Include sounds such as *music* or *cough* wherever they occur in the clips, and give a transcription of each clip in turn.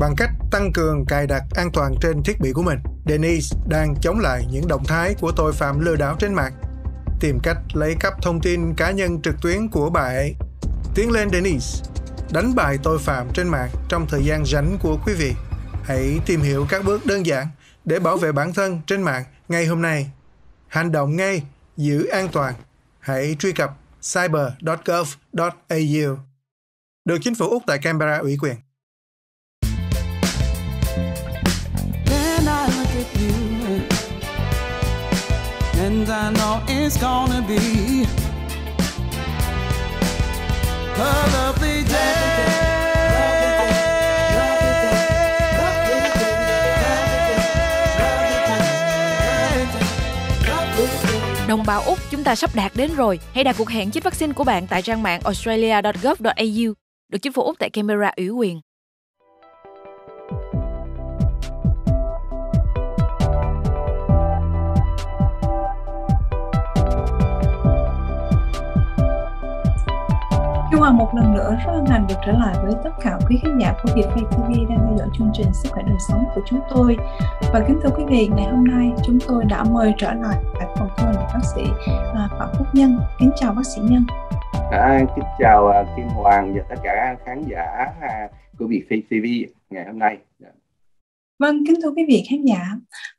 bằng cách tăng cường cài đặt an toàn trên thiết bị của mình. Denise đang chống lại những động thái của tội phạm lừa đảo trên mạng, tìm cách lấy cắp thông tin cá nhân trực tuyến của bà ấy. Tiến lên Denise, đánh bại tội phạm trên mạng trong thời gian rảnh của quý vị. Hãy tìm hiểu các bước đơn giản để bảo vệ bản thân trên mạng ngay hôm nay. Hành động ngay, giữ an toàn. Hãy truy cập cyber.gov.au. Được chính phủ Úc tại Canberra ủy quyền. And I know it's gonna be a lovely day. Đồng bào Úc, chúng ta sắp đạt đến rồi. Hãy đặt cuộc hẹn chích vaccine của bạn tại trang mạng australia.gov.au, được chính phủ Úc tại Canberra ủy quyền. Kim Hoàng một lần nữa rất hân hạnh được trở lại với tất cả quý khán giả của Việt Vietfay TV đang theo dõi chương trình Sức khỏe đời sống của chúng tôi. Và kính thưa quý vị, ngày hôm nay chúng tôi đã mời trở lại tại phòng thu là bác sĩ à, Phạm Phúc Nhân. Kính chào bác sĩ Nhân. À, kính chào uh, Kim Hoàng và tất cả khán giả uh, của Vietfay TV ngày hôm nay. Vâng, kính thưa quý vị khán giả,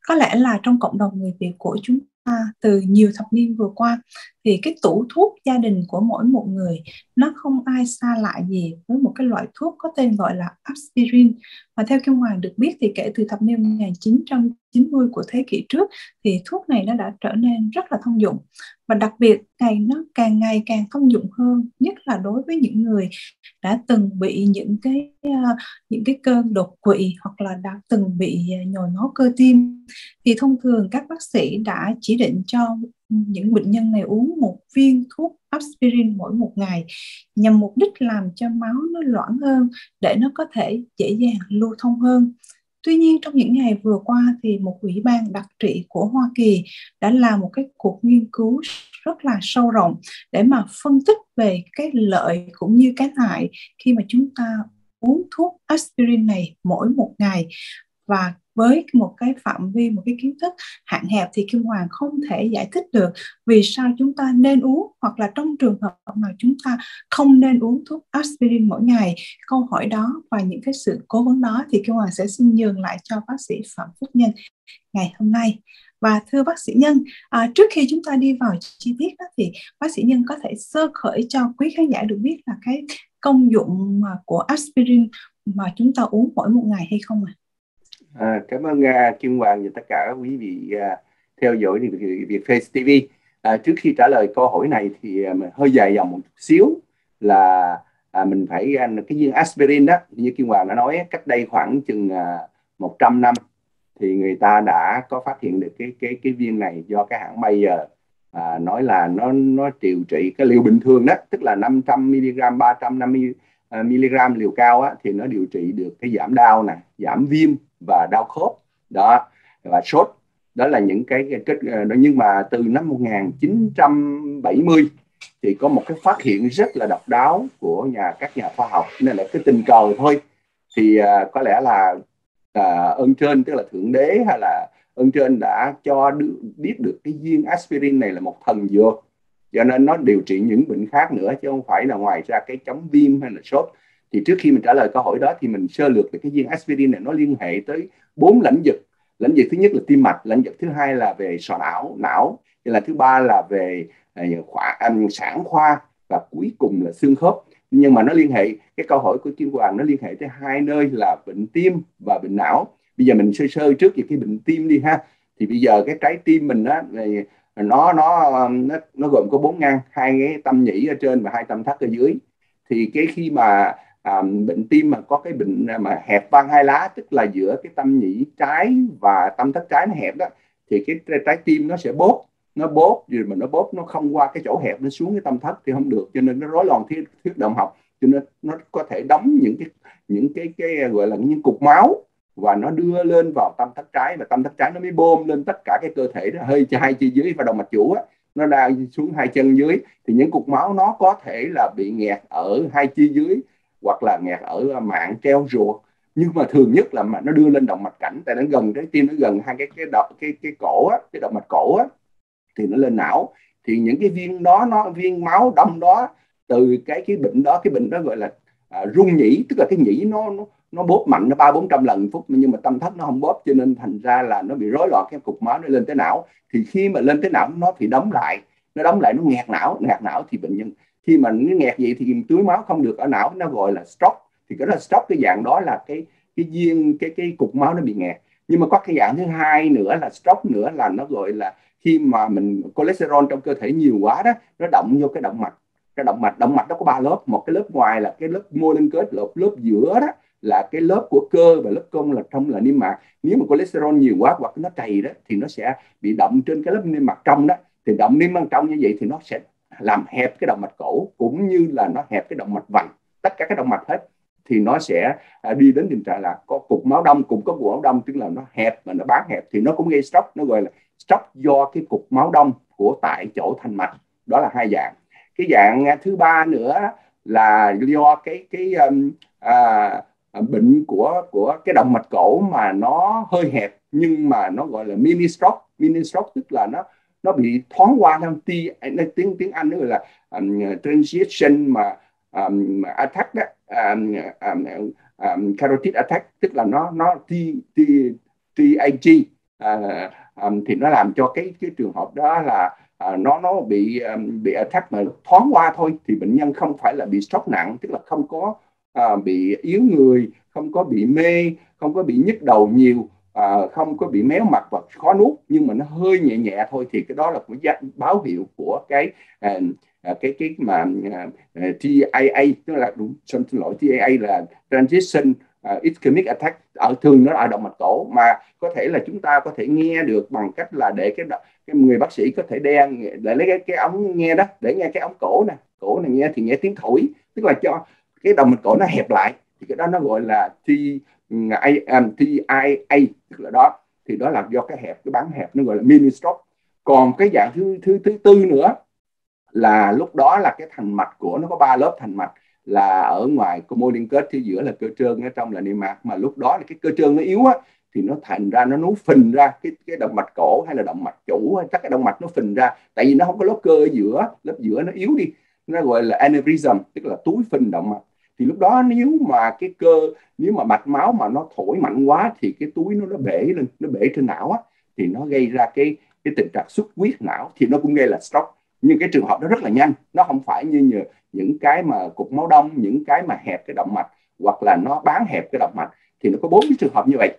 có lẽ là trong cộng đồng người Việt của chúng ta từ nhiều thập niên vừa qua thì cái tủ thuốc gia đình của mỗi một người, nó không ai xa lạ gì với một cái loại thuốc có tên gọi là aspirin. Và theo Kim Hoàng được biết thì kể từ thập niên 1990 của thế kỷ trước, thì thuốc này nó đã trở nên rất là thông dụng. Và đặc biệt, ngày nó càng ngày càng thông dụng hơn, nhất là đối với những người đã từng bị những cái ờ, những cái cơn đột quỵ hoặc là đã từng bị nhồi máu cơ tim. Thì thông thường các bác sĩ đã chỉ định cho những bệnh nhân này uống một viên thuốc aspirin mỗi một ngày nhằm mục đích làm cho máu nó loãng hơn để nó có thể dễ dàng lưu thông hơn. Tuy nhiên, trong những ngày vừa qua thì một ủy ban đặc trị của Hoa Kỳ đã làm một cái cuộc nghiên cứu rất là sâu rộng để mà phân tích về cái lợi cũng như cái hại khi mà chúng ta uống thuốc aspirin này mỗi một ngày và với một cái phạm vi một cái kiến thức hạn hẹp thì kim hoàng không thể giải thích được vì sao chúng ta nên uống hoặc là trong trường hợp nào chúng ta không nên uống thuốc aspirin mỗi ngày câu hỏi đó và những cái sự cố vấn đó thì kim hoàng sẽ xin nhường lại cho bác sĩ phạm phúc nhân ngày hôm nay và thưa bác sĩ nhân à, trước khi chúng ta đi vào chi tiết đó thì bác sĩ nhân có thể sơ khởi cho quý khán giả được biết là cái công dụng của aspirin mà chúng ta uống mỗi một ngày hay không ạ à? À, cảm ơn uh, Kim Hoàng và tất cả quý vị uh, theo dõi việc, việc Face TV. À, trước khi trả lời câu hỏi này thì uh, hơi dài dòng một xíu là à, mình phải uh, cái viên aspirin đó như Kim Hoàng đã nói cách đây khoảng chừng uh, 100 năm thì người ta đã có phát hiện được cái cái cái viên này do cái hãng Bayer à, nói là nó nó điều trị cái liều bình thường đó tức là 500 mg 350 mg liều cao á, thì nó điều trị được cái giảm đau nè giảm viêm và đau khớp. Đó. Và sốt đó là những cái kết ờ, đó nhưng mà từ năm 1970 thì có một cái phát hiện rất là độc đáo của nhà các nhà khoa học. Nên là cái tình cờ thôi. Thì uh, có lẽ là uh, ơn trên tức là thượng đế hay là ơn trên đã cho đ- biết được cái viên aspirin này là một thần dược. Cho nên nó điều trị những bệnh khác nữa chứ không phải là ngoài ra cái chống viêm hay là sốt thì trước khi mình trả lời câu hỏi đó thì mình sơ lược về cái viên aspirin này nó liên hệ tới bốn lĩnh vực. Lĩnh vực thứ nhất là tim mạch lĩnh vực thứ hai là về sọ não não. Là thứ ba là về à, khoa, um, sản khoa và cuối cùng là xương khớp. Nhưng mà nó liên hệ cái câu hỏi của Kim Hoàng nó liên hệ tới hai nơi là bệnh tim và bệnh não. Bây giờ mình sơ sơ trước về cái bệnh tim đi ha. Thì bây giờ cái trái tim mình á nó nó nó nó gồm có bốn ngăn hai cái tâm nhĩ ở trên và hai tâm thất ở dưới. Thì cái khi mà à, bệnh tim mà có cái bệnh mà hẹp van hai lá tức là giữa cái tâm nhĩ trái và tâm thất trái nó hẹp đó thì cái trái tim nó sẽ bóp nó bóp rồi mà nó bóp nó không qua cái chỗ hẹp nó xuống cái tâm thất thì không được cho nên nó rối loạn thiết thuyết động học cho nên nó có thể đóng những cái những cái cái gọi là những cục máu và nó đưa lên vào tâm thất trái và tâm thất trái nó mới bơm lên tất cả cái cơ thể đó hơi hai chi dưới và động mạch chủ á nó đang xuống hai chân dưới thì những cục máu nó có thể là bị nghẹt ở hai chi dưới hoặc là nghẹt ở à, mạng treo ruột. Nhưng mà thường nhất là mà nó đưa lên động mạch cảnh tại nó gần cái tim nó gần hai cái cái động cái cái cổ á cái động mạch cổ á thì nó lên não. Thì những cái viên đó nó viên máu đông đó từ cái cái bệnh đó cái bệnh đó gọi là à, rung nhĩ tức là cái nhĩ nó nó nó bóp mạnh nó ba bốn trăm lần phút nhưng mà tâm thất nó không bóp cho nên thành ra là nó bị rối loạn cái cục máu nó lên tới não. Thì khi mà lên tới não nó thì đóng lại nó đóng lại nó nghẹt não nghẹt não thì bệnh nhân khi mà nó nghẹt vậy thì túi máu không được, ở não nó gọi là stroke. Thì cái đó stroke, cái dạng đó là cái cái viên, cái cái cục máu nó bị nghẹt. Nhưng mà có cái dạng thứ hai nữa là stroke nữa là nó gọi là khi mà mình, cholesterol trong cơ thể nhiều quá đó, nó động vô cái động mạch. Cái động mạch động mạch nó có ba lớp. Một cái lớp ngoài là cái lớp mô liên kết, lớp lớp giữa đó là cái lớp của cơ và lớp công là trong là niêm mạc. Nếu mà cholesterol nhiều quá hoặc nó trầy đó thì nó sẽ bị động trên cái lớp niêm mạc trong đó. Thì động niêm mạc trong như vậy thì nó sẽ làm hẹp cái động mạch cổ cũng như là nó hẹp cái động mạch vành tất cả các động mạch hết thì nó sẽ à, đi đến tình trạng là có cục máu đông cũng có cục máu đông tức là nó hẹp và nó bán hẹp thì nó cũng gây stroke nó gọi là stroke do cái cục máu đông của tại chỗ thành mạch. Đó là hai dạng. Cái dạng à, thứ ba nữa là do cái cái um, à, bệnh của của cái động mạch cổ mà nó hơi hẹp nhưng mà nó gọi là mini stroke. Mini stroke tức là nó nó bị thoáng qua theo tiếng tiếng Anh nó gọi là um, transition mà um, attack đó um, um, um, carotid attack tức là nó nó ti ti TAG uh, à, um, thì nó làm cho cái cái trường hợp đó là uh, nó nó bị um, bị attack mà thoáng qua thôi thì bệnh nhân không phải là bị stroke nặng tức là không có uh, bị yếu người không có bị mê không có bị nhức đầu nhiều à, không có bị méo mặt và khó nuốt nhưng mà nó hơi nhẹ nhẹ thôi thì cái đó là một báo hiệu của cái à, cái cái mà à, TIA tức là đúng xin lỗi TIA là transition uh, ischemic attack ở thường nó ở động mạch cổ mà có thể là chúng ta có thể nghe được bằng cách là để cái cái người bác sĩ có thể đen để lấy cái cái ống nghe đó để nghe cái ống cổ nè cổ này nghe thì nghe tiếng thổi tức là cho cái động mạch cổ nó hẹp lại thì cái đó nó gọi là T um, TIA tức là đó. Thì đó là do cái hẹp, cái bán hẹp nó gọi là mini stroke còn cái dạng thứ thứ thứ tư nữa là lúc đó là cái thành mạch của nó có ba lớp thành mạch. Là ở ngoài có mô liên kết phía giữa là cơ trơn, ở trong là niêm mạc. Mà lúc đó là cái cơ trơn nó yếu á, thì nó thành ra, nó nú phình ra cái cái động mạch cổ hay là động mạch chủ hay các cái động mạch nó phình ra, tại vì nó không có lớp cơ ở giữa, lớp giữa nó yếu đi. Nó gọi là aneurysm, tức là túi phình động mạch thì lúc đó nếu mà cái cơ nếu mà mạch máu mà nó thổi mạnh quá thì cái túi nó nó bể lên nó bể trên não á thì nó gây ra cái cái tình trạng xuất huyết não. Thì nó cũng gây là stroke. Nhưng cái trường hợp đó rất là nhanh. Nó không phải như, như những cái mà cục máu đông những cái mà hẹp cái động mạch hoặc là nó bán hẹp cái động mạch. Thì nó có bốn cái trường hợp như vậy.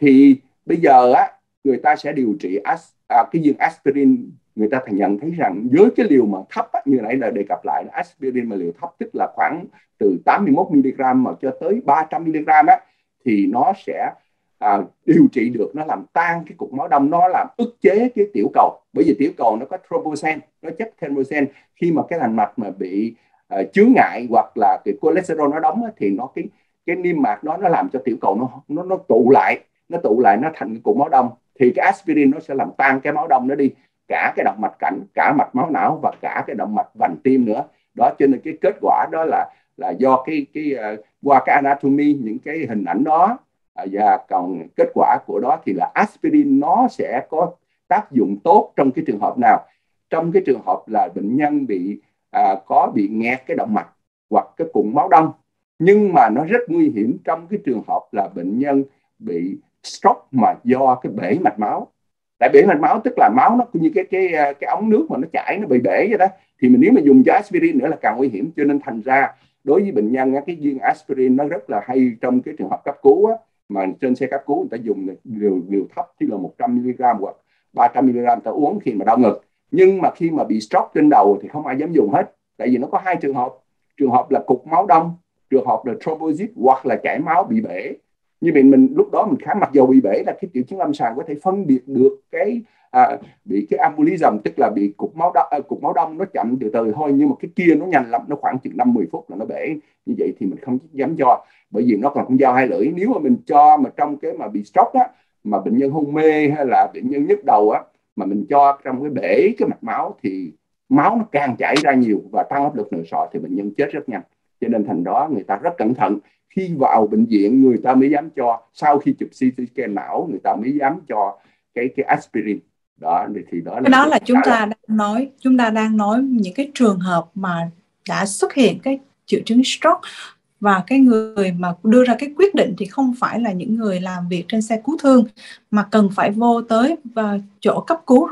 Thì bây giờ á người ta sẽ điều trị as, à, cái viên aspirin người ta thành nhận thấy rằng với cái liều mà thấp á, như nãy là đề cập lại aspirin mà liều thấp tức là khoảng từ 81 mg mà cho tới 300 mg á thì nó sẽ à, điều trị được nó làm tan cái cục máu đông nó làm ức chế cái tiểu cầu. Bởi vì tiểu cầu nó có thrombosen nó chất thrombosen khi mà cái thành mạch mà bị à, chướng ngại hoặc là cái cholesterol nó đóng thì nó cái cái niêm mạc đó nó làm cho tiểu cầu nó nó nó tụ lại nó tụ lại nó thành cái cục máu đông. Thì cái aspirin nó sẽ làm tan cái máu đông nó đi cả cái động mạch cảnh cả mạch máu não và cả cái động mạch vành tim nữa. Đó cho nên cái kết quả đó là là do cái cái uh, qua cái anatomy những cái hình ảnh đó. Uh, và còn kết quả của đó thì là aspirin nó sẽ có tác dụng tốt trong cái trường hợp nào? Trong cái trường hợp là bệnh nhân bị à, có bị nghẹt cái động mạch hoặc cái cụm máu đông. Nhưng mà nó rất nguy hiểm trong cái trường hợp là bệnh nhân bị stroke mà do cái bể mạch máu tại bể mạch máu tức là máu nó như cái cái à, cái ống nước mà nó chảy nó bị bể vậy đó thì mình nếu mà dùng cho aspirin nữa là càng nguy hiểm. Cho nên thành ra đối với bệnh nhân cái viên aspirin nó rất là hay trong cái trường hợp cấp cứu á, mà trên xe cấp cứu người ta dùng liều liều thấp thì là 100 mg hoặc 300 mg ta uống khi mà đau ngực. Nhưng mà khi mà bị stroke trên đầu thì không ai dám dùng hết. Tại vì nó có hai trường hợp. Trường hợp là cục máu đông trường hợp là thrombosis hoặc là chảy máu bị bể như vậy mình lúc đó mình khám mặc dầu bị bể là cái triệu chứng lâm sàng có thể phân biệt được cái à, bị cái embolism tức là bị cục máu đông à, cục máu đông nó chậm từ từ thôi nhưng mà cái kia nó nhanh lắm nó khoảng chừng năm 10 phút là nó bể. Như vậy thì mình không dám cho bởi vì nó còn không dao hai lưỡi. Nếu mà mình cho mà trong cái mà bị stroke á mà bệnh nhân hôn mê hay là bệnh nhân nhức đầu á mà mình cho trong cái bể cái mạch máu thì máu nó càng chảy ra nhiều và tăng áp lực nội sọ thì bệnh nhân chết rất nhanh. Cho nên thành đó người ta rất cẩn thận khi vào bệnh viện người ta mới dám cho. Sau khi chụp CT scan não người ta mới dám cho cái cái aspirin. Đó thì đó là cái đó là chúng ta đang nói chúng ta đang nói những cái trường hợp mà đã xuất hiện cái triệu chứng stroke và cái người mà đưa ra cái quyết định thì không phải là những người làm việc trên xe cứu thương mà cần phải vô tới và chỗ cấp cứu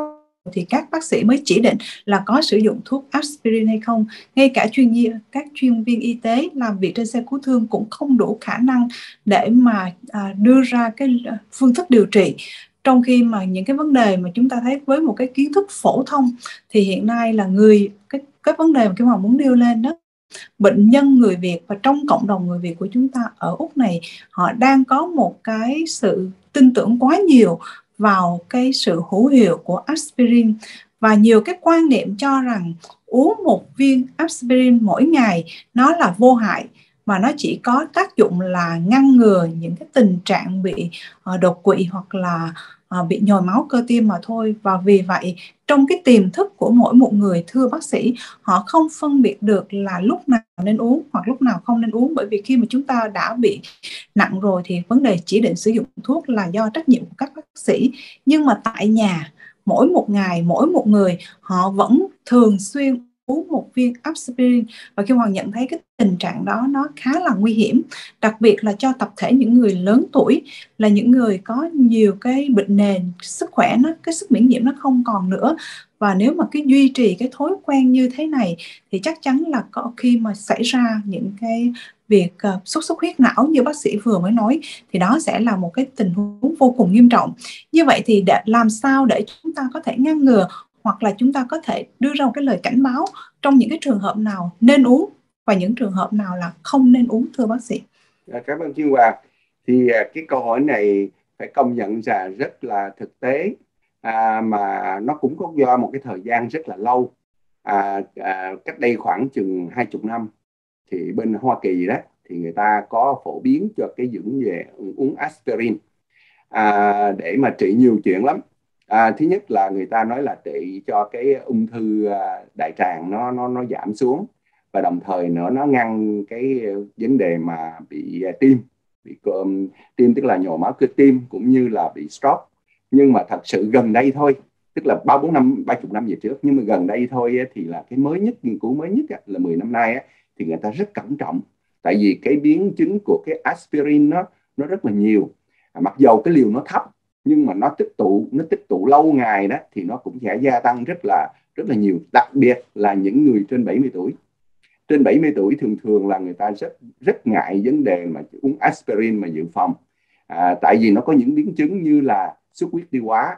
thì các bác sĩ mới chỉ định là có sử dụng thuốc aspirin hay không. Ngay cả chuyên gia các chuyên viên y tế làm việc trên xe cứu thương cũng không đủ khả năng để mà à, đưa ra cái à, phương thức điều trị. Trong khi mà những cái vấn đề mà chúng ta thấy với một cái kiến thức phổ thông thì hiện nay là người cái cái vấn đề mà cái mà muốn nêu lên đó bệnh nhân người Việt và trong cộng đồng người Việt của chúng ta ở Úc này họ đang có một cái sự tin tưởng quá nhiều vào cái sự hữu hiệu của aspirin. Và nhiều cái quan niệm cho rằng uống một viên aspirin mỗi ngày nó là vô hại, mà nó chỉ có tác dụng là ngăn ngừa những cái tình trạng bị ờ, đột quỵ hoặc là À, bị nhồi máu cơ tim mà thôi. Và vì vậy, trong cái tiềm thức của mỗi một người, thưa bác sĩ, họ không phân biệt được là lúc nào nên uống hoặc lúc nào không nên uống. Bởi vì khi mà chúng ta đã bị nặng rồi thì vấn đề chỉ định sử dụng thuốc là do trách nhiệm của các bác sĩ. Nhưng mà tại nhà, mỗi một ngày, mỗi một người, họ vẫn thường xuyên uống một viên aspirin. Và khi Hoàng nhận thấy cái tình trạng đó nó khá là nguy hiểm. Đặc biệt là cho tập thể những người lớn tuổi là những người có nhiều cái bệnh nền sức khỏe nó cái sức miễn nhiễm nó không còn nữa. Và nếu mà cái duy trì cái thói quen như thế này thì chắc chắn là có khi mà xảy ra những cái việc uh, sốt xuất huyết não như bác sĩ vừa mới nói thì đó sẽ là một cái tình huống vô cùng nghiêm trọng. Như vậy thì để làm sao để chúng ta có thể ngăn ngừa hoặc là chúng ta có thể đưa ra một cái lời cảnh báo trong những cái trường hợp nào nên uống và những trường hợp nào là không nên uống thưa bác sĩ. À, cảm ơn Chuyên hòa Thì à, cái câu hỏi này phải công nhận là rất là thực tế à, mà nó cũng có do một cái thời gian rất là lâu. À, à, cách đây khoảng chừng hai chục năm thì bên Hoa Kỳ đó thì người ta có phổ biến cho cái dưỡng về uống aspirin à, để mà trị nhiều chuyện lắm à, thứ nhất là người ta nói là trị cho cái ung thư à, đại tràng nó nó nó giảm xuống và đồng thời nữa nó ngăn cái vấn đề mà bị à, tim bị um, tim tức là nhồi máu cơ tim cũng như là bị stroke. Nhưng mà thật sự gần đây thôi tức là ba bốn năm ba chục năm về trước nhưng mà gần đây thôi thì là cái mới nhất nghiên cứu mới nhất là 10 năm nay thì người ta rất cẩn trọng. Tại vì cái biến chứng của cái aspirin nó nó rất là nhiều. À, mặc dầu cái liều nó thấp nhưng mà nó tích tụ nó tích tụ lâu ngày đó thì nó cũng sẽ gia tăng rất là rất là nhiều. Đặc biệt là những người trên 70 tuổi. Trên 70 tuổi thường thường là người ta rất rất ngại vấn đề mà uống aspirin mà dự phòng. À, tại vì nó có những biến chứng như là xuất huyết tiêu hóa.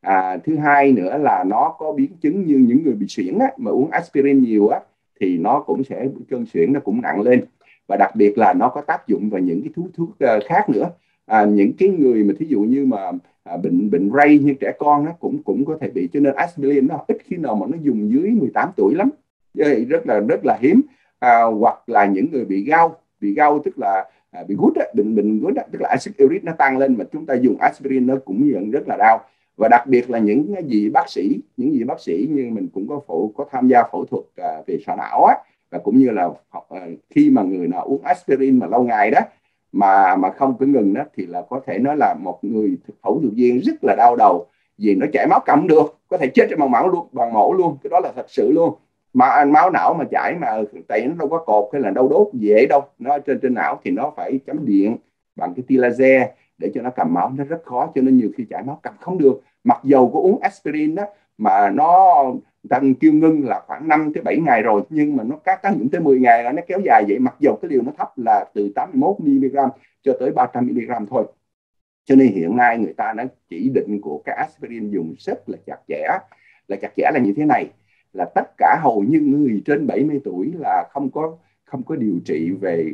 À, thứ hai nữa là nó có biến chứng như những người bị suyễn á, mà uống aspirin nhiều á thì nó cũng sẽ cơn suyễn nó cũng nặng lên. Và đặc biệt là nó có tác dụng vào những cái thuốc thuốc ờ, khác nữa à, những cái người mà thí dụ như mà à, bệnh bệnh ray như trẻ con nó cũng cũng có thể bị. Cho nên aspirin nó ít khi nào mà nó dùng dưới 18 tuổi lắm. Rất là rất là hiếm. À, hoặc là những người bị gao bị gao tức là à, bị gút bệnh bệnh gút tức là acid uric nó tăng lên mà chúng ta dùng aspirin nó cũng nhận rất là đau. Và đặc biệt là những gì bác sĩ những gì bác sĩ như mình cũng có phẫu có tham gia phẫu thuật à, về sọ não á và cũng như là à, khi mà người nào uống aspirin mà lâu ngày đó mà mà không cứ ngừng đó thì là có thể nói là một người phẫu thuật viên rất là đau đầu vì nó chảy máu cầm được, có thể chết trên bằng máu luôn bằng mổ luôn, cái đó là thật sự luôn. Mà máu não mà chảy mà tại nó đâu có cột hay là đâu đốt dễ đâu, nó trên trên não thì nó phải chấm điện bằng cái tia laser để cho nó cầm máu, nó rất khó cho nên nhiều khi chảy máu cầm không được. Mặc dầu có uống aspirin đó mà nó tăng kêu ngưng là khoảng 5 tới 7 ngày rồi nhưng mà nó các tác dụng tới 10 ngày là nó kéo dài vậy. Mặc dù cái liều nó thấp là từ 81 mg cho tới 300 mg thôi. Cho nên hiện nay người ta đã chỉ định của cái aspirin dùng rất là chặt chẽ là chặt chẽ là như thế này. Là tất cả hầu như người trên 70 tuổi là không có không có điều trị về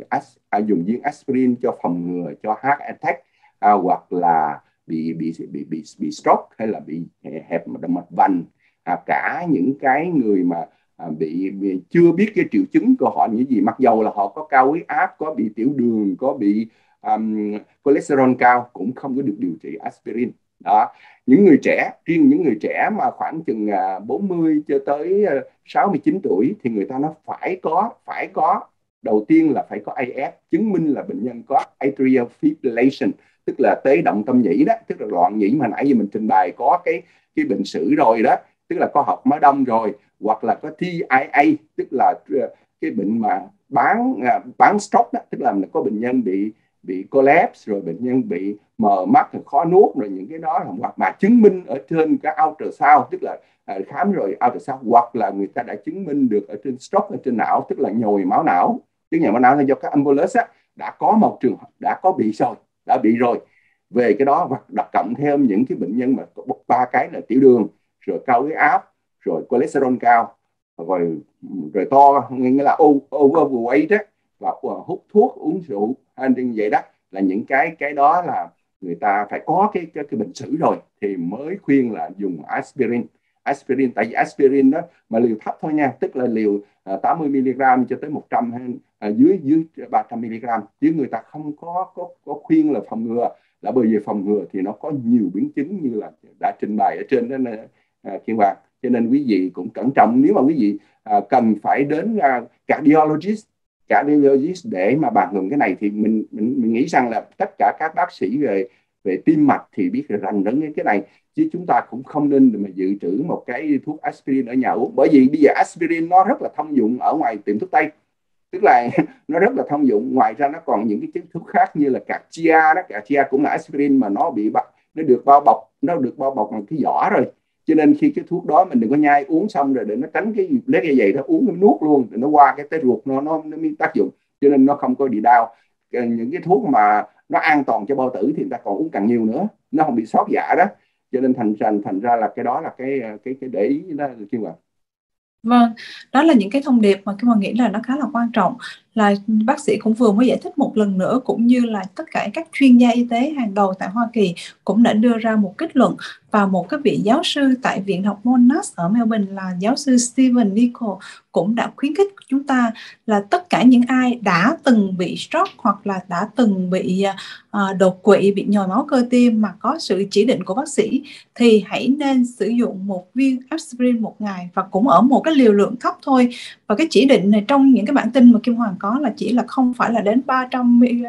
à, dùng viên aspirin cho phòng ngừa cho heart attack à, hoặc là bị bị bị bị bị stroke hay là bị hẹp động mạch vành. À, cả những cái người mà à, bị, bị chưa biết cái triệu chứng của họ như gì. Mặc dầu là họ có cao huyết áp có bị tiểu đường có bị um, cholesterol cao cũng không có được điều trị aspirin. Đó. Những người trẻ riêng những người trẻ mà khoảng chừng à, 40 cho tới à, 69 tuổi thì người ta nó phải có phải có đầu tiên là phải có AF chứng minh là bệnh nhân có atrial fibrillation tức là tế động tâm nhĩ đó tức là loạn nhĩ mà nãy giờ mình trình bày có cái cái bệnh sử rồi đó. Tức là có học máu đông rồi hoặc là có TIA tức là ờ, cái bệnh mà bán ờ, bán stroke đó. Tức là có bệnh nhân bị bị collapse rồi bệnh nhân bị mờ mắt rồi khó nuốt rồi những cái đó. Hoặc mà chứng minh ở trên cái ultrasound tức là ờ, khám rồi ultrasound. Hoặc là người ta đã chứng minh được ở trên stroke ở trên não tức là nhồi máu não. Tức nhồi máu não là do các embolus á, đã có một trường hợp đã có bị rồi đã bị rồi. Về cái đó hoặc đặt cộng thêm những cái bệnh nhân mà có ba cái là tiểu đường rồi cao huyết áp rồi cholesterol cao rồi rồi to nghĩa là overweight đó. Và ờ, hút thuốc uống rượu hay như vậy đó là những cái cái đó là người ta phải có cái cái, cái bệnh sử rồi thì mới khuyên là dùng aspirin aspirin. Tại vì aspirin đó mà liều thấp thôi nha tức là liều à, 80 mg cho tới 100 hay à, dưới dưới 300 mg chứ người ta không có có có khuyên là phòng ngừa. Là bởi vì phòng ngừa thì nó có nhiều biến chứng như là đã trình bày ở trên đó là kiên hoàng. Cho nên quý vị cũng cẩn trọng nếu mà quý vị à, cần phải đến à, cardiologist cardiologist để mà bàn luận cái này thì mình mình mình nghĩ rằng là tất cả các bác sĩ về về tim mạch thì biết rằng đến cái này, chứ chúng ta cũng không nên mà dự trữ một cái thuốc aspirin ở nhà uống. Bởi vì bây giờ aspirin nó rất là thông dụng ở ngoài tiệm thuốc tây. Tức là *laughs* nó rất là thông dụng. Ngoài ra nó còn những cái chất thuốc khác như là cạc chia đó. Cạc chia cũng là aspirin mà nó bị bọc nó được bao bọc, nó được bao bọc bằng cái vỏ rồi. Cho nên khi cái thuốc đó mình đừng có nhai, uống xong rồi để nó tránh cái, lấy cái gì đó uống nó nuốt luôn, để nó qua cái tế ruột nó nó nó mới tác dụng. Cho nên nó không có bị đau. Những cái thuốc mà nó an toàn cho bao tử thì người ta còn uống càng nhiều nữa. Nó không bị sót dạ đó. Cho nên thành thành thành ra là cái đó là cái cái cái để ý đó là ạ? Vâng, đó là những cái thông điệp mà Kim Hoàng nghĩ là nó khá là quan trọng là bác sĩ cũng vừa mới giải thích một lần nữa cũng như là tất cả các chuyên gia y tế hàng đầu tại Hoa Kỳ cũng đã đưa ra một kết luận. Và một cái vị giáo sư tại Viện học Monash ở Melbourne là giáo sư Stephen Nichol cũng đã khuyến khích chúng ta là tất cả những ai đã từng bị stroke hoặc là đã từng bị uh, đột quỵ, bị nhồi máu cơ tim mà có sự chỉ định của bác sĩ thì hãy nên sử dụng một viên aspirin một ngày và cũng ở một cái liều lượng thấp thôi. Và cái chỉ định này trong những cái bản tin mà Kim Hoàng có là chỉ là không phải là đến 300 mg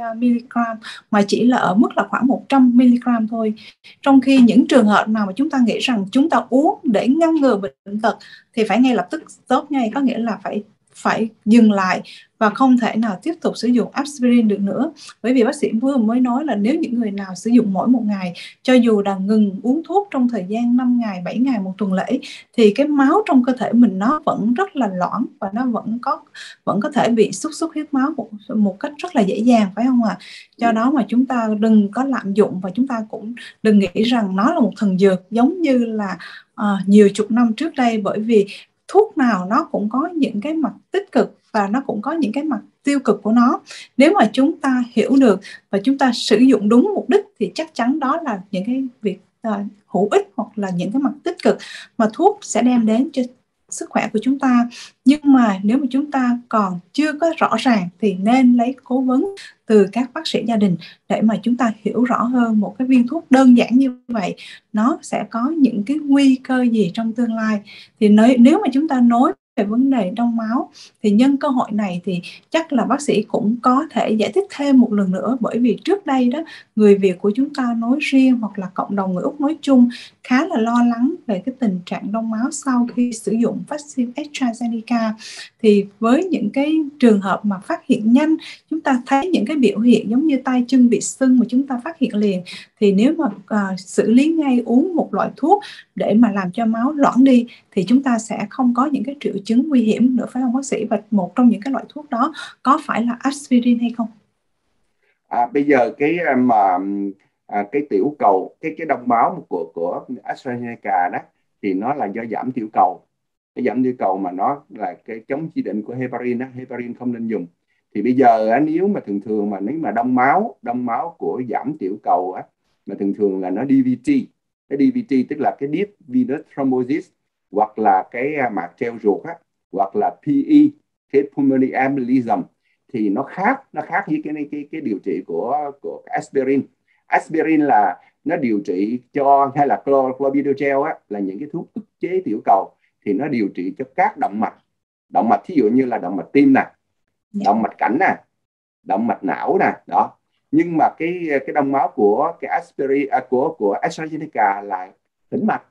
à, mà chỉ là ở mức là khoảng 100 mg thôi. Trong khi những trường hợp nào mà chúng ta nghĩ rằng chúng ta uống để ngăn ngừa bệnh tật thì phải ngay lập tức stop ngay, có nghĩa là phải phải dừng lại và không thể nào tiếp tục sử dụng aspirin được nữa. Bởi vì bác sĩ vừa mới nói là nếu những người nào sử dụng mỗi một ngày cho dù là ngừng uống thuốc trong thời gian 5 ngày 7 ngày một tuần lễ thì cái máu trong cơ thể mình nó vẫn rất là loãng và nó vẫn có vẫn có thể bị xuất xuất huyết máu một, một cách rất là dễ dàng phải không ạ? Do đó mà chúng ta đừng có lạm dụng và chúng ta cũng đừng nghĩ rằng nó là một thần dược giống như là à, nhiều chục năm trước đây. Bởi vì thuốc nào nó cũng có những cái mặt tích cực và nó cũng có những cái mặt tiêu cực của nó. Nếu mà chúng ta hiểu được và chúng ta sử dụng đúng mục đích thì chắc chắn đó là những cái việc uh, hữu ích hoặc là những cái mặt tích cực mà thuốc sẽ đem đến cho sức khỏe của chúng ta. Nhưng mà nếu mà chúng ta còn chưa có rõ ràng thì nên lấy cố vấn từ các bác sĩ gia đình để mà chúng ta hiểu rõ hơn một cái viên thuốc đơn giản như vậy. Nó sẽ có những cái nguy cơ gì trong tương lai. Thì nếu, nếu mà chúng ta nối về vấn đề đông máu. Thì nhân cơ hội này thì chắc là bác sĩ cũng có thể giải thích thêm một lần nữa. Bởi vì trước đây đó, người Việt của chúng ta nói riêng hoặc là cộng đồng người Úc nói chung khá là lo lắng về cái tình trạng đông máu sau khi sử dụng vaccine AstraZeneca. Thì với những cái trường hợp mà phát hiện nhanh, chúng ta thấy những cái biểu hiện giống như tay chân bị sưng mà chúng ta phát hiện liền thì nếu mà uh, xử lý ngay uống một loại thuốc để mà làm cho máu loãng đi thì chúng ta sẽ không có những cái triệu chứng nguy hiểm nữa phải không bác sĩ? Và một trong những cái loại thuốc đó có phải là aspirin hay không? À, bây giờ cái à, mà à, cái tiểu cầu cái cái đông máu của của AstraZeneca đó thì nó là do giảm tiểu cầu. Cái giảm tiểu cầu mà nó là cái chống chỉ định của heparin đó heparin không nên dùng. Thì bây giờ nếu mà thường thường mà nếu mà đông máu đông máu của giảm tiểu cầu á mà thường thường là nó DVT cái DVT tức là cái deep venous thrombosis hoặc là cái à, mạc treo ruột á hoặc là PE cái pulmonary embolism. Thì nó khác nó khác với cái cái cái điều trị của của aspirin. Aspirin là nó điều trị cho hay là clopidogrel á là những cái thuốc ức chế tiểu cầu. Thì nó điều trị cho các động mạch. Động mạch thí dụ như là động mạch tim nè dạ. động mạch cảnh nè động mạch não nè đó nhưng mà cái cái đông máu của cái aspirin à, của của AstraZeneca là tĩnh mạch.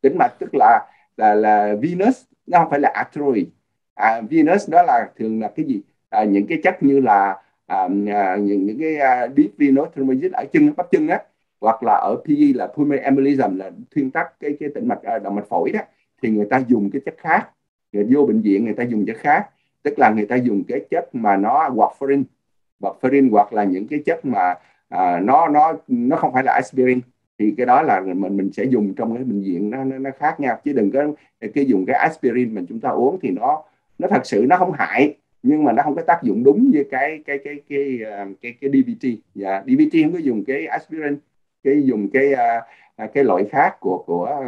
Tĩnh mạch tức là là là venous nó không phải là artery. À, venous đó là thường là cái gì? À, những cái chất như là à, à những những cái uh, deep venous thrombosis ở chân bắp chân á hoặc là ở PE là pulmonary embolism là thuyên tắc cái cái tĩnh mạch à, động mạch phổi đó thì người ta dùng cái chất khác. Người vô bệnh viện người ta dùng chất khác. Tức là người ta dùng cái chất mà nó warfarin warfarin hoặc là những cái chất mà à, nó nó nó không phải là aspirin thì cái đó là mình mình sẽ dùng trong cái bệnh viện nó nó, nó khác nhau. Chứ đừng có cái dùng cái aspirin mà chúng ta uống thì nó nó thật sự nó không hại nhưng mà nó không có tác dụng đúng với cái cái cái cái à, cái cái, cái DVT yeah. DVT không có dùng cái aspirin cái dùng cái uh, cái loại khác của của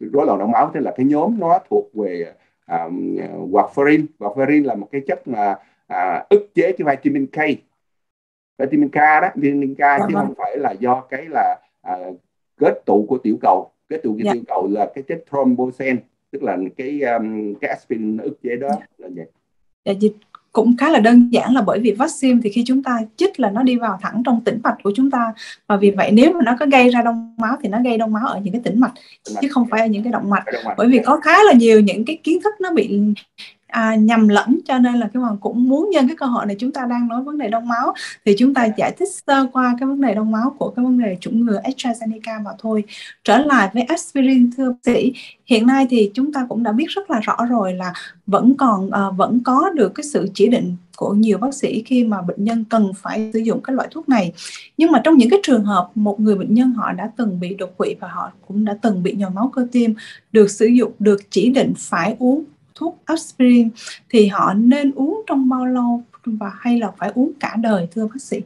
rối loạn đông máu tức là cái nhóm nó thuộc về um, warfarin. Warfarin là một cái chất mà uh, ức chế cái vitamin K vitamin K đó vitamin K dạ chứ vâng. không phải là do cái là uh, kết tụ của tiểu cầu kết tụ của dạ. tiểu cầu là cái chất thrombosen tức là cái um, cái aspirin ức chế đó dạ. là vậy dạ, dịch cũng khá là đơn giản là bởi vì vaccine thì khi chúng ta chích là nó đi vào thẳng trong tĩnh mạch của chúng ta và vì vậy nếu mà nó có gây ra đông máu thì nó gây đông máu ở những cái tĩnh mạch chứ không phải ở những cái động mạch bởi vì có khá là nhiều những cái kiến thức nó bị à, nhầm lẫn cho nên là cái hoàng cũng muốn nhân cái cơ hội này chúng ta đang nói vấn đề đông máu. Thì chúng ta giải thích sơ qua cái vấn đề đông máu của cái vấn đề chủng ngừa AstraZeneca mà thôi. Trở lại với aspirin thưa bác sĩ hiện nay thì chúng ta cũng đã biết rất là rõ rồi là vẫn còn à, vẫn có được cái sự chỉ định của nhiều bác sĩ khi mà bệnh nhân cần phải sử dụng cái loại thuốc này. Nhưng mà trong những cái trường hợp một người bệnh nhân họ đã từng bị đột quỵ và họ cũng đã từng bị nhồi máu cơ tim được sử dụng được chỉ định phải uống thuốc aspirin thì họ nên uống trong bao lâu và hay là phải uống cả đời thưa bác sĩ?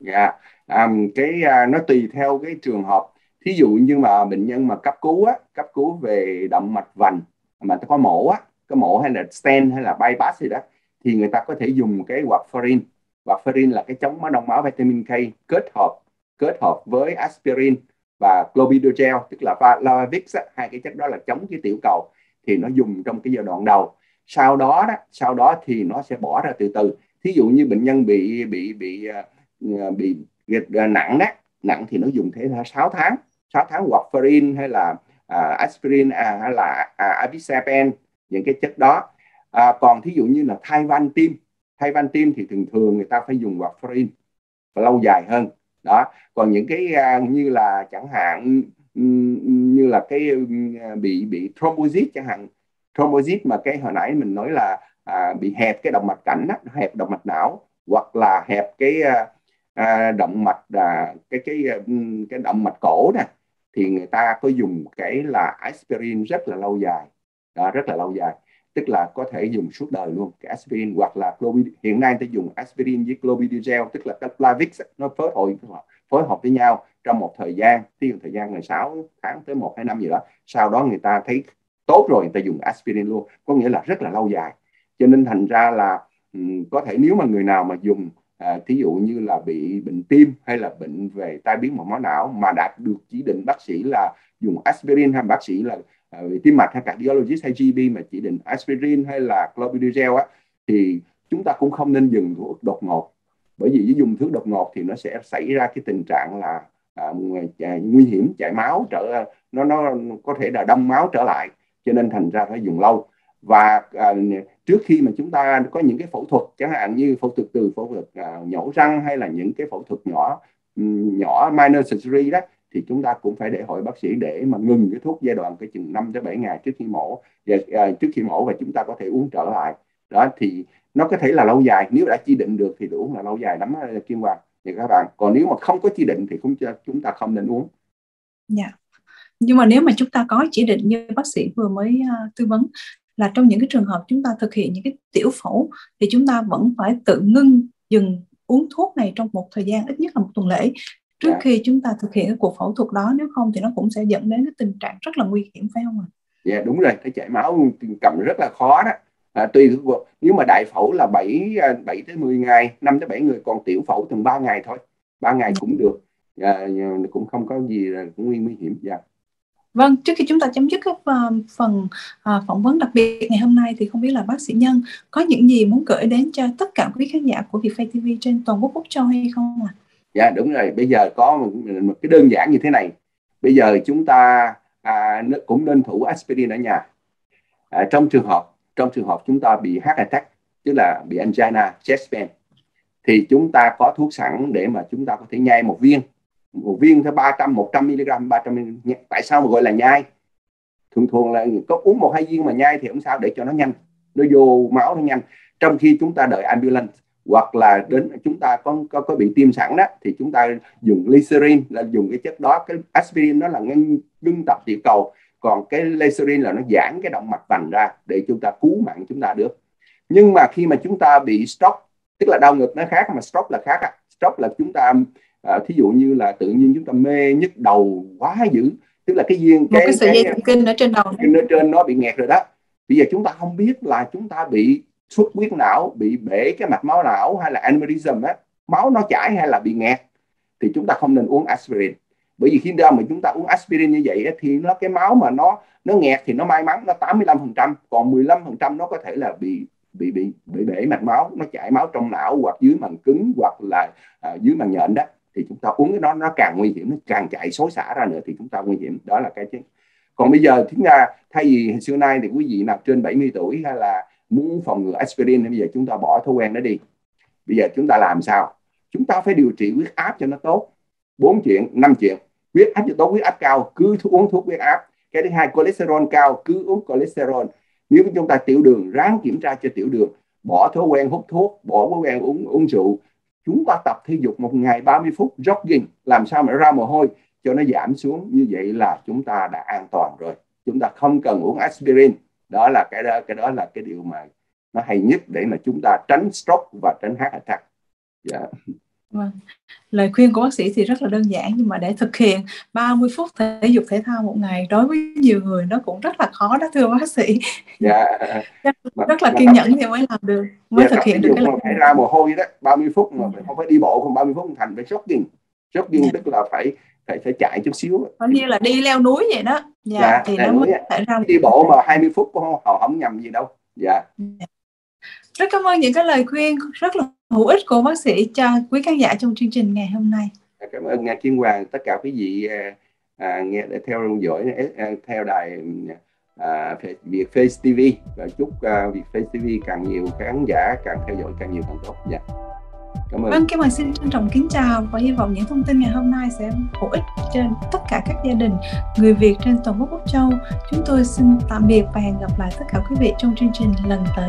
Dạ, um, cái uh, nó tùy theo cái trường hợp. Thí dụ như mà bệnh nhân mà cấp cứu á, cấp cứu về động mạch vành mà có mổ á, có mổ hay là stent hay là bypass gì đó thì người ta có thể dùng cái warfarin. Warfarin là cái chống máu đông máu vitamin K kết hợp kết hợp với aspirin và clopidogrel tức là Plavix hai cái chất đó là chống cái tiểu cầu thì nó dùng trong cái giai đoạn đầu. Sau đó đó sau đó thì nó sẽ bỏ ra từ từ. Thí dụ như bệnh nhân bị bị bị à, bị, bị à, nặng đó nặng thì nó dùng thế là 6 tháng. 6 tháng warfarin hay là uh, aspirin à, hay là uh, abisapen những cái chất đó. À, còn thí dụ như là thai van tim thay van tim thì thường thường người ta phải dùng warfarin và lâu dài hơn. Đó còn những cái như là chẳng hạn như là cái à, bị bị thrombosis chẳng hạn. Thrombosis mà cái hồi nãy mình nói là à, bị hẹp cái động mạch cảnh đó, hẹp động mạch não hoặc là hẹp cái à, à động mạch à, cái cái à, cái động mạch cổ nè thì người ta có dùng cái là aspirin rất là lâu dài. Đó, rất là lâu dài. Tức là có thể dùng suốt đời luôn cái aspirin hoặc là clopid hiện nay ta dùng aspirin với clopidogrel tức là cái Plavix nó phớt hồi phối hợp với nhau trong một thời gian ví dụ thời gian là 6 tháng tới một hai năm gì đó sau đó người ta thấy tốt rồi người ta dùng aspirin luôn có nghĩa là rất là lâu dài. Cho nên thành ra là um, có thể nếu mà người nào mà dùng à, thí dụ như là bị bệnh tim hay là bệnh về tai biến mạch máu não mà đã được chỉ định bác sĩ là dùng aspirin hay bác sĩ là à, về tim mạch hay cardiologist hay GP mà chỉ định aspirin hay là clopidogrel á thì chúng ta cũng không nên dừng thuốc đột ngột bởi vì với dùng thuốc đột ngột thì nó sẽ xảy ra cái tình trạng là à, à, nguy hiểm chảy máu trở nó nó có thể là đông máu trở lại cho nên thành ra phải dùng lâu. Và à, trước khi mà chúng ta có những cái phẫu thuật chẳng hạn như phẫu thuật từ phẫu thuật à, nhổ răng hay là những cái phẫu thuật nhỏ ừ, nhỏ minor surgery đó thì chúng ta cũng phải để hội bác sĩ để mà ngừng cái thuốc giai đoạn cái chừng 5 tới 7 ngày trước khi mổ và à, trước khi mổ và chúng ta có thể uống trở lại đó thì nó có thể là lâu dài nếu đã chỉ định được thì uống là lâu dài lắm kim hoàng thì các bạn còn nếu mà không có chỉ định thì cũng chúng ta không nên uống dạ yeah. nhưng mà nếu mà chúng ta có chỉ định như bác sĩ vừa mới uh, tư vấn là trong những cái trường hợp chúng ta thực hiện những cái tiểu phẫu thì chúng ta vẫn phải tự ngưng dừng uống thuốc này trong một thời gian ít nhất là một tuần lễ trước yeah. Dạ. khi chúng ta thực hiện cái cuộc phẫu thuật đó nếu không thì nó cũng sẽ dẫn đến cái tình trạng rất là nguy hiểm phải không ạ? Dạ yeah, đúng rồi, cái chảy máu cầm rất là khó đó à, tùy nếu mà đại phẫu là 7 7 à, tới 10 ngày 5 tới 7 người còn tiểu phẫu từng 3 ngày thôi 3 ngày cũng được à, cũng không có gì là cũng nguy nguy hiểm dạ Vâng, trước khi chúng ta chấm dứt cái uh, phần uh, phỏng vấn đặc biệt ngày hôm nay thì không biết là bác sĩ Nhân có những gì muốn gửi đến cho tất cả quý khán giả của Vietfay TV trên toàn quốc Úc Châu hay không ạ? À? Dạ đúng rồi, bây giờ có một, một cái đơn giản như thế này. Bây giờ chúng ta à, cũng nên thủ aspirin ở nhà. À, trong trường hợp trong trường hợp chúng ta bị heart attack tức là bị angina chest pain thì chúng ta có thuốc sẵn để mà chúng ta có thể nhai một viên. Một viên theo 300 100 mg 300 mg tại sao mà gọi là nhai? Thường thường là có uống một hai viên mà nhai thì không sao để cho nó nhanh. Nó vô máu nó nhanh. Trong khi chúng ta đợi ambulance hoặc là đến chúng ta có có, có bị tiêm sẵn đó thì chúng ta dùng glycerin là dùng cái chất đó. Cái aspirin nó là ngưng ngưng tập tiểu cầu còn cái glycerin là nó giãn cái động mạch vành ra để chúng ta cứu mạng chúng ta được. Nhưng mà khi mà chúng ta bị stroke tức là đau ngực nó khác mà stroke là khác stroke là chúng ta à, thí dụ như là tự nhiên chúng ta mê nhức đầu quá dữ. Tức là cái duyên cái, cái sợi dây thần kinh ở trên đầu kinh ở trên nó bị nghẹt rồi đó. Bây giờ chúng ta không biết là chúng ta bị xuất huyết não bị bể cái mạch máu não hay là aneurysm á máu nó chảy hay là bị nghẹt thì chúng ta không nên uống aspirin bởi vì khi ra mà chúng ta uống aspirin như vậy thì nó cái máu mà nó nó nghẹt thì nó may mắn nó 85 phần trăm. Còn 15 phần trăm nó có thể là bị bị bị bị bể mạch máu nó chảy máu trong não hoặc dưới màng cứng hoặc là à, dưới màng nhện đó. Thì chúng ta uống cái đó nó càng nguy hiểm nó càng chạy xối xả ra nữa thì chúng ta nguy hiểm. Đó là cái chứ. Còn bây giờ chúng ta thay vì xưa nay thì quý vị nào trên 70 tuổi hay là muốn phòng ngừa aspirin thì bây giờ chúng ta bỏ thói quen đó đi. Bây giờ chúng ta làm sao? Chúng ta phải điều trị huyết áp cho nó tốt. Bốn chuyện năm chuyện huyết áp cho tốt huyết áp cao, cứ uống thuốc huyết áp. Cái thứ hai, cholesterol cao, cứ uống cholesterol. Nếu chúng ta tiểu đường, ráng kiểm tra cho tiểu đường, bỏ thói quen hút thuốc, bỏ thói quen uống uống rượu. Chúng ta tập thể dục một ngày 30 phút jogging, làm sao mà ra mồ hôi, cho nó giảm xuống. Như vậy là chúng ta đã an toàn rồi. Chúng ta không cần uống aspirin. Đó là cái đó cái đó là cái điều mà nó hay nhất để mà chúng ta tránh stroke và tránh heart attack. Yeah. Dạ. Vâng. Lời khuyên của bác sĩ thì rất là đơn giản nhưng mà để thực hiện 30 phút thể dục thể thao một ngày đối với nhiều người nó cũng rất là khó đó thưa bác sĩ. *laughs* Dạ. rất, rất là kiên nhẫn thì mới làm được, mới dạ, thực hiện được cái lời phải ra mồ hôi đó, 30 phút mà không phải đi bộ không 30 phút thành phải jogging. Jogging dạ. tức là phải phải phải chạy chút xíu. Giống như là đi leo núi vậy đó. Dạ, dạ thì nó mới phải ra. Đi bộ mà 20 phút cũng không, không nhầm gì đâu. Dạ. dạ. Rất cảm ơn những cái lời khuyên rất là hữu ích của bác sĩ cho quý khán giả trong chương trình ngày hôm nay. À, cảm ơn Nga Kim Hoàng, tất cả quý vị à, à, nghe để theo dõi à, theo đài à, Việt Face TV và chúc à, Việt Face TV càng nhiều khán giả càng theo dõi càng nhiều càng tốt. Dạ. Cảm ơn. Vâng, Kim Hoàng xin trân trọng kính chào và hy vọng những thông tin ngày hôm nay sẽ hữu ích cho tất cả các gia đình người Việt trên toàn quốc Úc Châu. Chúng tôi xin tạm biệt và hẹn gặp lại tất cả quý vị trong chương trình lần tới.